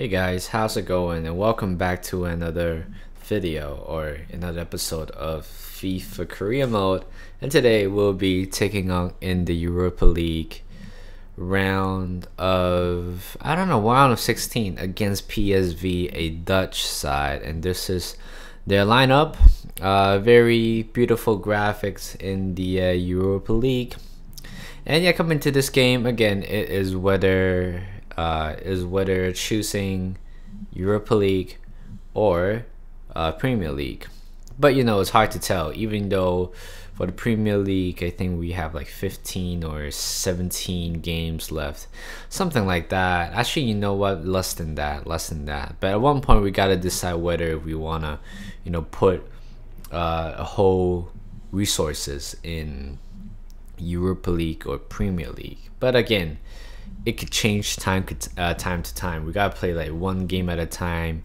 Hey guys, how's it going? And welcome back to another video or another episode of FIFA Career Mode. And today we'll be taking on in the Europa League round of I don't know round of 16 against PSV, a Dutch side, and this is their lineup. Uh, very beautiful graphics in the uh, Europa League. And yeah, coming to this game again, it is whether uh, is whether choosing Europa League or uh, Premier League. But you know, it's hard to tell. Even though for the Premier League, I think we have like 15 or 17 games left, something like that. Actually, you know what? Less than that, less than that. But at one point, we gotta decide whether we wanna, you know, put uh, a whole resources in Europa League or Premier League. But again, it could change time uh, time to time. We gotta play like one game at a time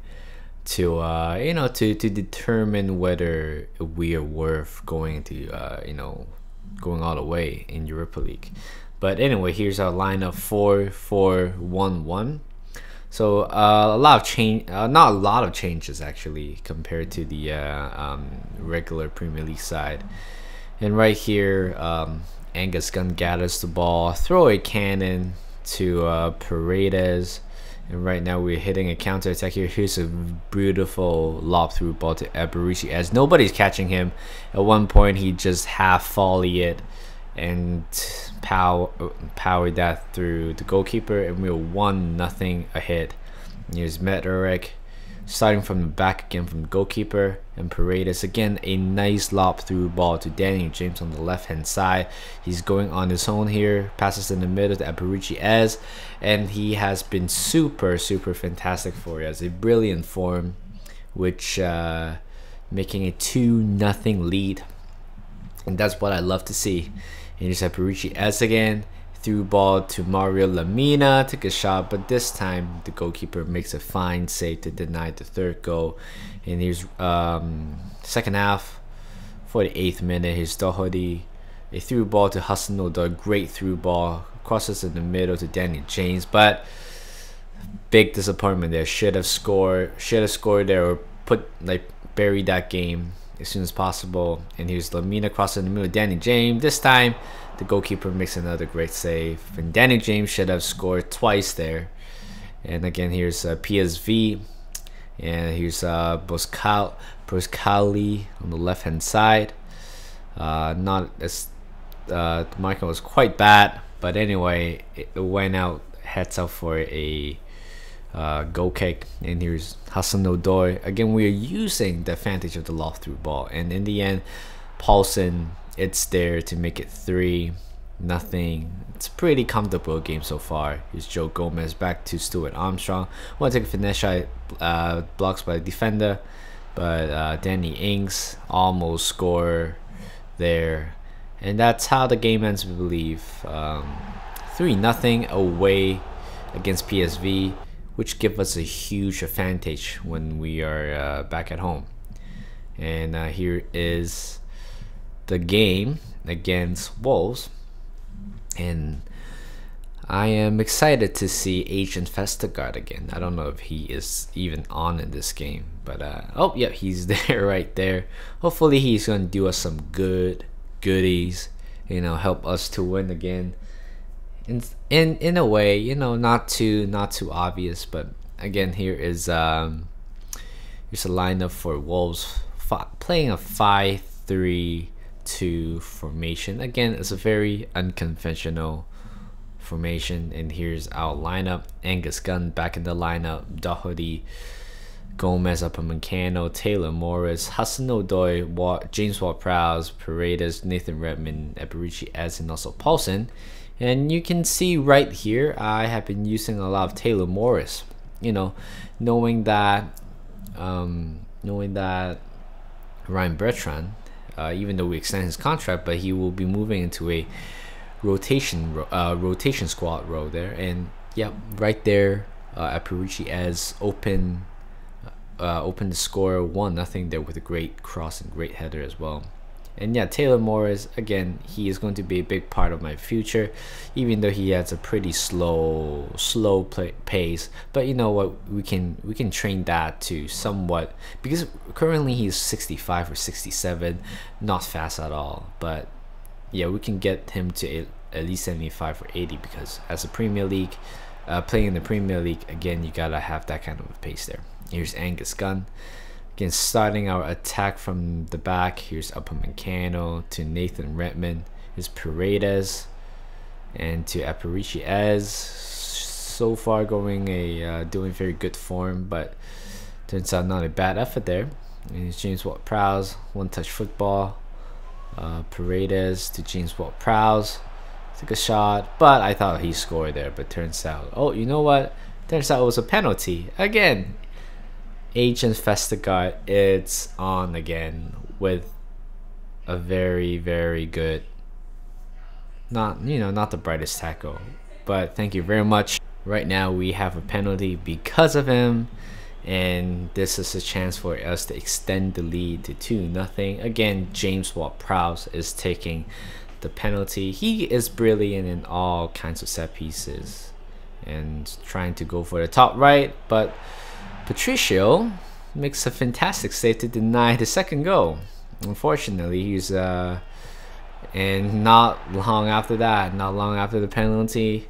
to uh, you know to to determine whether we are worth going to uh, you know going all the way in Europa League. But anyway, here's our lineup four four one one. So uh, a lot of change, uh, not a lot of changes actually compared to the uh, um, regular Premier League side. And right here, um, Angus Gunn gathers the ball, throw a cannon, to uh, Paredes. And right now we're hitting a counter attack here. Here's a beautiful lob through ball to Eberechi as nobody's catching him. At one point he just half volley it and power powered that through the goalkeeper and we are one nothing ahead. Here's Metarek starting from the back again from the goalkeeper and Paredes. Again a nice lob through ball to Daniel James on the left hand side. He's going on his own here passes in the middle to Eberechi Eze and he has been super super fantastic for us. A brilliant form which uh, making a 2 nothing lead. And that's what I love to see. And here's Eberechi Eze again through ball to Mario Lemina, took a shot, but this time the goalkeeper makes a fine save to deny the third goal. And here's um, second half, 48th minute, here's Doherty, a through ball to Hudson Odoi, great through ball, crosses in the middle to Danny James, but big disappointment there. Should have scored, should have scored there or put like bury that game as soon as possible. And here's Lemina crossing the middle, Danny James. This time the goalkeeper makes another great save. And Danny James should have scored twice there. And again, here's uh, PSV. And here's uh, Boskal Boskali on the left hand side. Uh, not as uh, the marking was quite bad, but anyway, it went out heads up for a uh, goal kick. And here's Hudson Odoi. Again, we are using the advantage of the loft through ball, and in the end, Poulsen it's there to make it three nothing. It's pretty comfortable game so far. Here's Joe Gomez back to Stuart Armstrong. Want to take a finesse shot, uh, blocks by the defender, but uh, Danny Ings almost score there, and that's how the game ends. We believe um, three nothing away against PSV, which give us a huge advantage when we are uh, back at home. And uh, here is the game against Wolves, and I am excited to see Agent Vestergaard again. I don't know if he is even on in this game, but uh, oh yeah, he's there right there. Hopefully, he's gonna do us some good goodies. You know, help us to win again. In in in a way, you know, not too not too obvious, but again, here is um, here's a lineup for Wolves playing a five three to formation. Again, it's a very unconventional formation. And here's our lineup. Angus Gunn back in the lineup. Doherty, Gomez, Upamecano, Taylor Morris, Hudson Odoi, James Ward-Prowse, Paredes, Nathan Redmond, Eberechi Eze, and also Poulsen. And you can see right here, I have been using a lot of Taylor Morris. You know, knowing that, um, knowing that Ryan Bertrand uh, even though we extend his contract, but he will be moving into a rotation uh, rotation squad role there. And yeah, right there, uh, Eberechi Eze open uh, open the score one nothing there with a great cross and great header as well. And yeah, Taylor Morris again, he is going to be a big part of my future, even though he has a pretty slow, slow play, pace. But you know what? We can we can train that to somewhat because currently he's 65 or 67, not fast at all. But yeah, we can get him to at least 75 or 80 because as a Premier League, uh, playing in the Premier League again, you gotta have that kind of pace there. Here's Angus Gunn. Again, starting our attack from the back. Here's Upamecano to Nathan Redmond. Here's Paredes and to Eberechi Eze. So far, going a uh, doing very good form, but turns out not a bad effort there. And here's James Ward-Prowse, one touch football. Uh, Paredes to James Ward-Prowse. Took a shot, but I thought he scored there, but turns out, oh, you know what? Turns out it was a penalty. Again, Agent Vestergaard, it's on again with a very, very good, not, you know, not the brightest tackle, but thank you very much. Right now we have a penalty because of him, and this is a chance for us to extend the lead to 2 nothing. Again, James Ward-Prowse is taking the penalty. He is brilliant in all kinds of set pieces and trying to go for the top right, but Patricio makes a fantastic save to deny the second goal. Unfortunately, he's uh, and not long after that, not long after the penalty,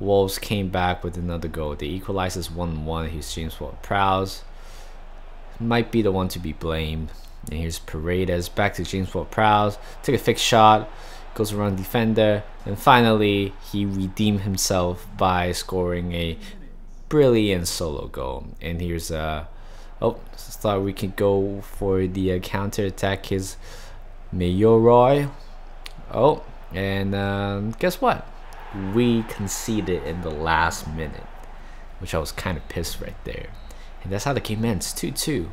Wolves came back with another goal. They equalizes 1-1. Here's James Ward-Prowse. Might be the one to be blamed. And here's Paredes back to James Ward-Prowse. Took a fixed shot, goes around defender, and finally he redeemed himself by scoring a brilliant solo goal. And here's uh oh thought we could go for the uh, counter attack his Mayoroi. Oh, and um, guess what? We conceded in the last minute, which I was kind of pissed right there. And that's how the game ends 2 2.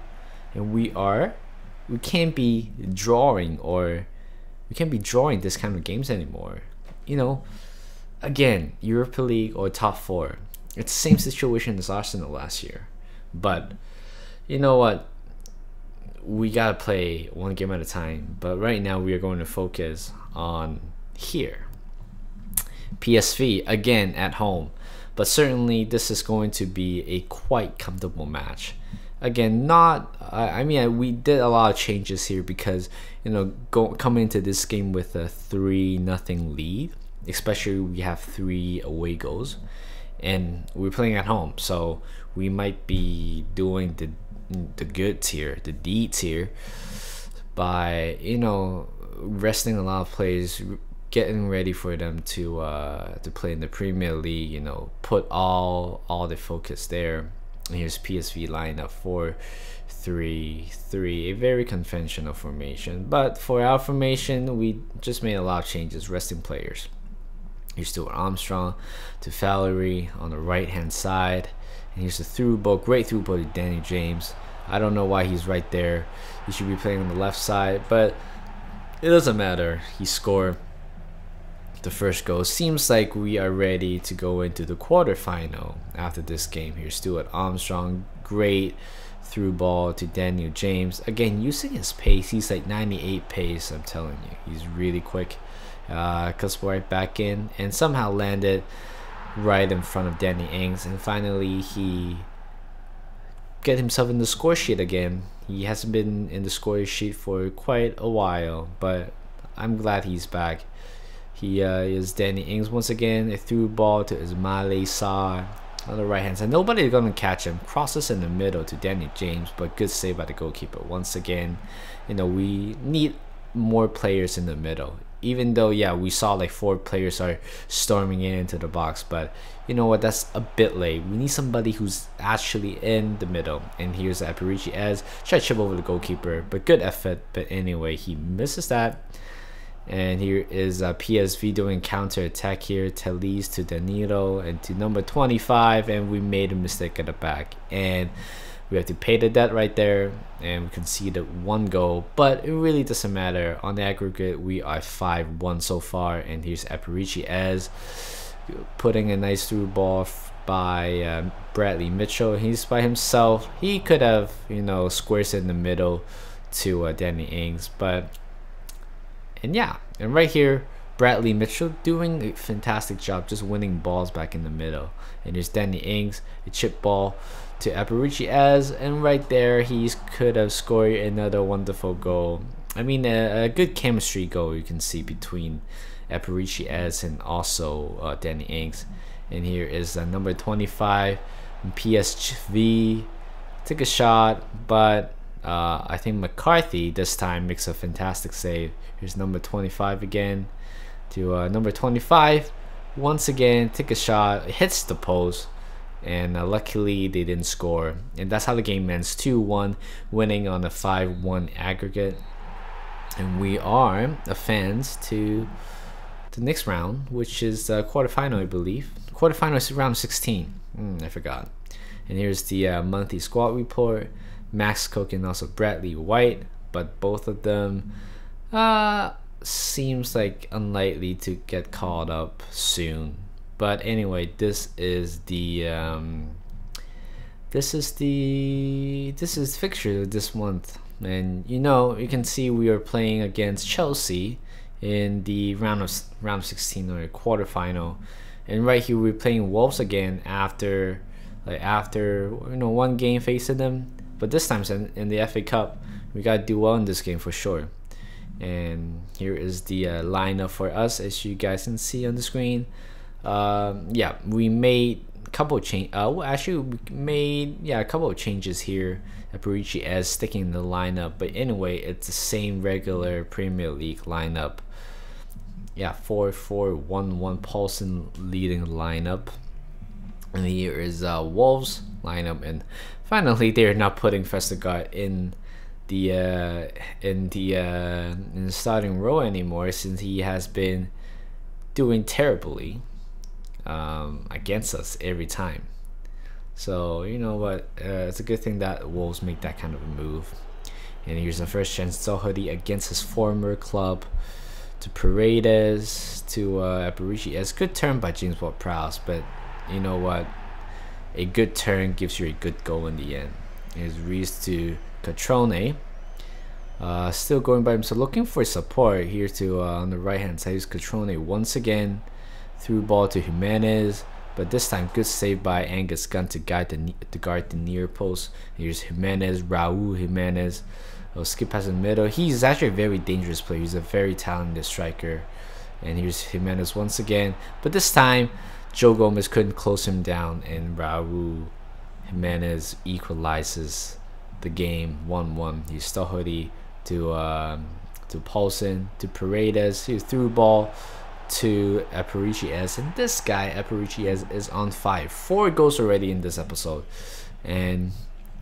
And we are, we can't be drawing or we can't be drawing this kind of games anymore. You know, again, Europa League or top four it's the same situation as Arsenal last year. But you know what? We gotta play one game at a time. But right now we are going to focus on here. PSV again at home. But certainly this is going to be a quite comfortable match. Again, not I, mean we did a lot of changes here because you know go coming into this game with a three nothing lead, especially we have three away goals and we're playing at home so we might be doing the the good tier the D tier by you know resting a lot of players getting ready for them to uh, to play in the Premier League you know put all all the focus there. Here's PSV lineup for three three a very conventional formation. But for our formation we just made a lot of changes resting players Here's Stuart Armstrong to Valery on the right hand side. And here's the through ball, great through ball to Danny James. I don't know why he's right there. He should be playing on the left side, but it doesn't matter. He scored the first goal. Seems like we are ready to go into the quarterfinal after this game. Here's Stuart Armstrong, great through ball to Daniel James. Again, using his pace, he's like 98 pace, I'm telling you. He's really quick uh, right back in and somehow landed right in front of Danny Ings and finally he get himself in the score sheet again. He hasn't been in the score sheet for quite a while, but I'm glad he's back. He uh, is Danny Ings once again. A through ball to Ismaila Sarr on the right hand side. Nobody's gonna catch him. Crosses in the middle to Danny James, but good save by the goalkeeper once again. You know we need more players in the middle even though yeah we saw like four players are storming in into the box but you know what? That's a bit late. We need somebody who's actually in the middle and here's Eberechi Eze try to chip over the goalkeeper but good effort. But anyway he misses that. And here is uh, PSV doing counter attack here. Telles to Danilo and to number 25 and we made a mistake at the back. And we have to pay the debt right there and we conceded one goal but it really doesn't matter. On the aggregate we are 5-1 so far and here's Eberechi Eze putting a nice through ball by uh, Bradley Mitchell. He's by himself. He could have you know squares in the middle to uh, Danny Ings but and yeah, and right here, Bradley Mitchell doing a fantastic job just winning balls back in the middle. And there's Danny Ings, a chip ball to Eberechi Eze, and right there he could have scored another wonderful goal. I mean, a, a good chemistry goal you can see between Eberechi Eze and also uh, Danny Ings. And here is uh, number 25 PSV. Took a shot, but uh, I think McCarthy this time makes a fantastic save. Here's number 25 again to uh, number 25. Once again, take a shot, hits the post, and uh, luckily they didn't score. And that's how the game ends 2 1, winning on a 5 1 aggregate. And we are fans to the next round, which is the quarterfinal, I believe. Quarterfinal is round 16. Mm, I forgot. And here's the uh, monthly squad report. Max Cook and also Bradley White, but both of them uh, seems like unlikely to get caught up soon. But anyway, this is the um, this is the this is fixture this month, and you know you can see we are playing against Chelsea in the round of round 16 or quarterfinal, and right here we're playing Wolves again after like after you know one game facing them, but this time in, in the FA Cup we gotta do well in this game for sure and here is the uh, lineup for us as you guys can see on the screen. Um, yeah we made a couple of change uh, well, actually we made yeah a couple of changes here Eberechi Eze sticking in the lineup. But anyway it's the same regular Premier League lineup. Yeah 4-4-1-1 Poulsen leading lineup. And here is uh, Wolves lineup. And finally they're not putting Vestergaard in the uh, in the uh, in the starting role anymore since he has been doing terribly um, against us every time. So you know what? Uh, it's a good thing that Wolves make that kind of a move. And here's the first chance Doherty against his former club to Paredes to uh, Eberechi. It's a good turn by James Ward-Prowse, but you know what? A good turn gives you a good goal in the end. Here's Reese to Cutrone. Uh, still going by himself, looking for support here to uh, on the right hand side. Here's Cutrone once again. Through ball to Jimenez, but this time good save by Angus Gunn to guide the to guard the near post. Here's Jimenez, Raul Jimenez. Oh, skip past the middle. He's actually a very dangerous player. He's a very talented striker. And here's Jimenez once again. But this time, Joe Gomez couldn't close him down, and Raul Jimenez equalizes the game 1-1. He's Doherty to um, to Poulsen to Paredes. He threw ball to Eberechi and this guy Eberechi is on fire. Four goals already in this episode, and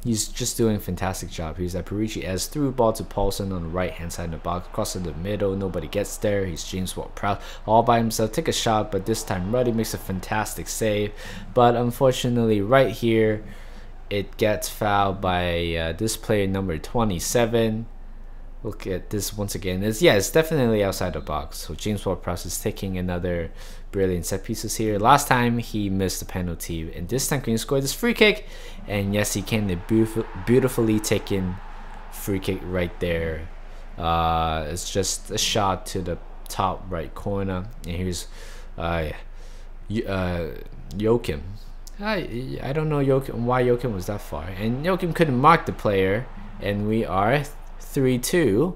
he's just doing a fantastic job. He's Eberechi Eze threw ball to Poulsen on the right hand side of the box, across in the middle. Nobody gets there. He's James Ward-Prowse all by himself. Take a shot, but this time Ruddy makes a fantastic save. But unfortunately, right here it gets fouled by uh, this player number 27 look at this once again. Is yeah it's definitely outside the box. So James Ward-Prowse is taking another brilliant set pieces here. Last time he missed the penalty and this time can he score this free kick. And yes he can beautiful, beautifully taken free kick right there. Uh, it's just a shot to the top right corner. And here's uh, uh, Joachim I I don't know Joachim, why Joachim was that far. And Joachim couldn't mark the player. And we are 3-2.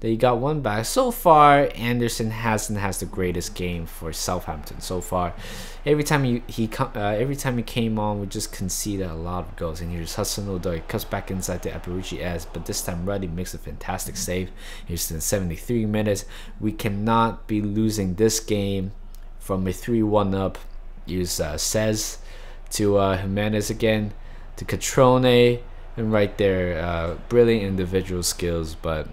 They got one back. So far, Anderson hasn't has the greatest game for Southampton so far. Every time he, he uh, every time he came on, we just conceded a lot of goals. And here's Hudson Odoi cuts back inside the Eberechi Eze, but this time Ruddy makes a fantastic save. Here's in 73 minutes. We cannot be losing this game from a 3-1 up. Use uh, says to uh, Jimenez again, to Cutrone, and right there, uh, brilliant individual skills, but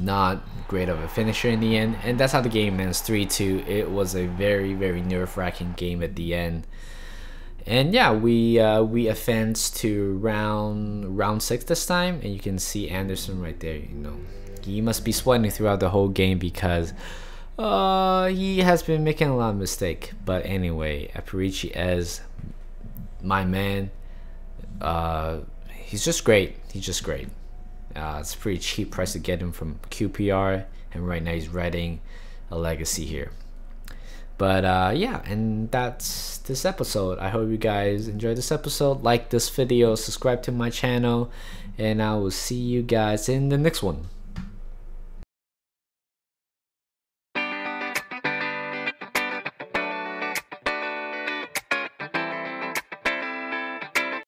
not great of a finisher in the end. And that's how the game ends 3 2. It was a very, very nerve wracking game at the end. And yeah, we uh, we advance to round round six this time, and you can see Anderson right there. You know, he must be sweating throughout the whole game because uh, he has been making a lot of mistake. But anyway, Eberechi Eze my man. Uh, he's just great. He's just great. Uh, it's a pretty cheap price to get him from QPR, and right now he's writing a legacy here. But uh, yeah, and that's this episode. I hope you guys enjoyed this episode. Like this video, subscribe to my channel, and I will see you guys in the next one.